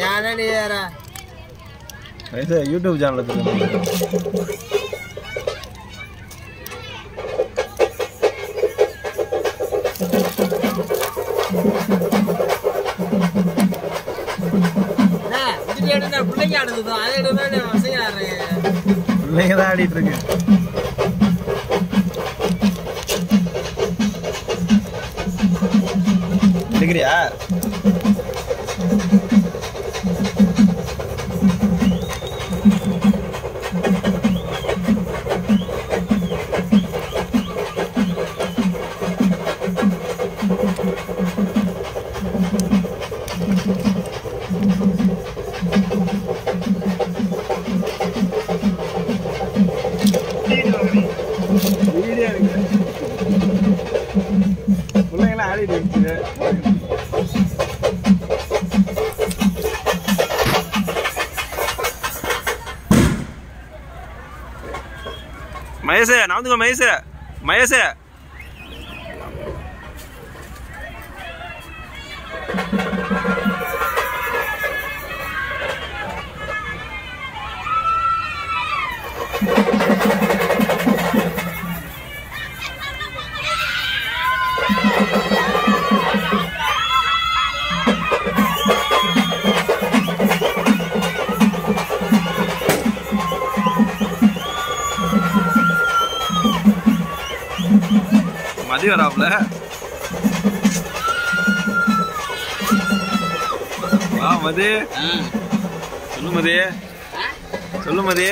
यार यार ऐसे YouTube जान लगता है எடுத்தா பிள்ளைங்க ஆடுதுதோ, அதை எடுத்தா நான் பிள்ளைங்க தான் ஆடிட்டு இருக்கு. எடுக்கிறியா? பிள்ளைங்களாம் ஆடிட்டு இருக்கு மகேஷ் நவந்துக்கோ மகேஷ். மகேஷ். மதி வராப்ல வா மதி. சொல்லு மதி. சொல்லு மதி.